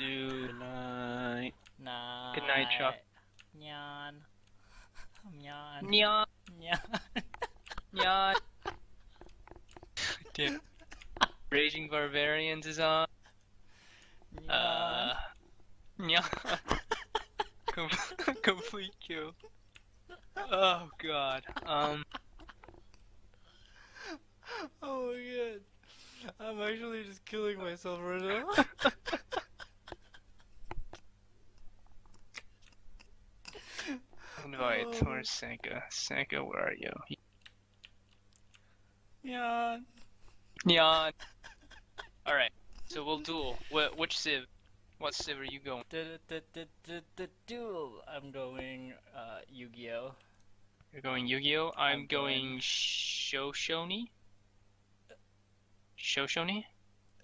Good night. Night. Good night, Chuck. Nyan. Nyan. Nyan. Nyan. Nyan. Dude. Raging Barbarians is on. Uh, Nyan. Com- Complete kill. Oh god. Um. Oh my god. I'm actually just killing myself right now. Invite. Where's Sangka? Sangka, where are you? Nyan. Nyan. Alright. So we'll duel. Wh- which civ? What civ are you going? The Duel. I'm going uh, Yu-Gi-Oh. You're going Yu-Gi-Oh. I'm, I'm going, going- Shoshone. Shoshone?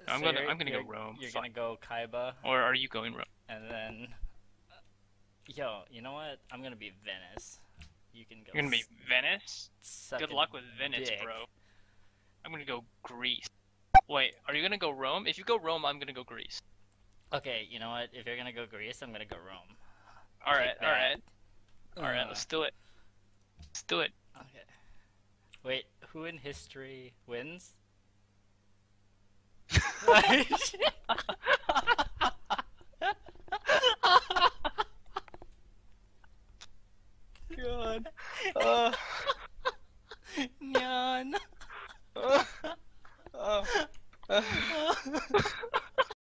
I'm gonna- I'm gonna go Rome. You're Fine. gonna go Kaiba, Or are you going Rome? and then. Yo, you know what? I'm gonna be Venice. You can go. You're gonna be Venice. Good luck with Venice, dick. bro. I'm gonna go Greece. Wait, are you gonna go Rome? If you go Rome, I'm gonna go Greece. Okay, you know what? If you're gonna go Greece, I'm gonna go Rome. All right, all right, all right. Uh, Let's do it. Let's do it. Okay. Wait, who in history wins? God. Uh. Nyan. Uh. Uh. uh.